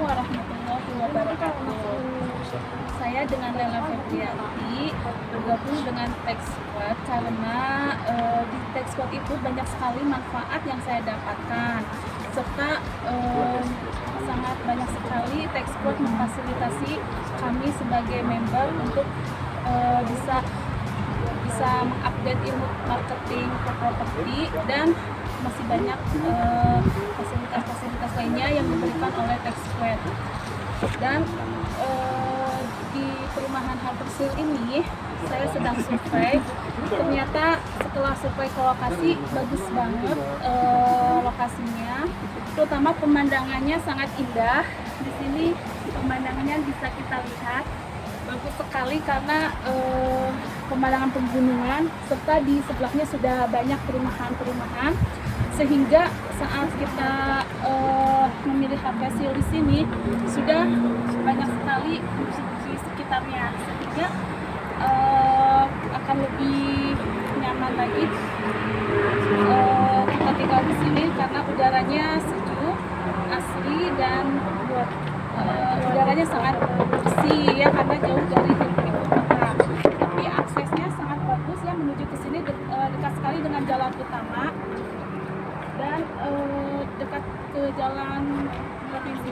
warahmatullahi wabarakatuh. Saya dengan Lela Febrianti bergabung dengan Tech Squad karena eh, di Tech Squad itu banyak sekali manfaat yang saya dapatkan serta eh, sangat banyak sekali Tech Squad memfasilitasi kami sebagai member untuk eh, bisa bisa mengupdate ilmu marketing ke properti dan masih banyak eh, oleh Tech Square. Dan eh, di perumahan Harborsville ini saya sedang survei. Ternyata setelah survei ke lokasi bagus banget eh, lokasinya, terutama pemandangannya sangat indah. Di sini pemandangannya bisa kita lihat bagus sekali karena eh, pemandangan pegunungan serta di sebelahnya sudah banyak perumahan-perumahan sehingga saat kita HPSIL di sini sudah banyak sekali di sekitarnya sehingga eh, akan lebih nyaman lagi eh, kita tinggal di sini karena udaranya sejuk asli dan eh, udaranya sangat bersih ya karena jauh dari kota. Tapi aksesnya sangat bagus ya menuju ke dekat sekali dengan jalan utama dan ke jalan provinsi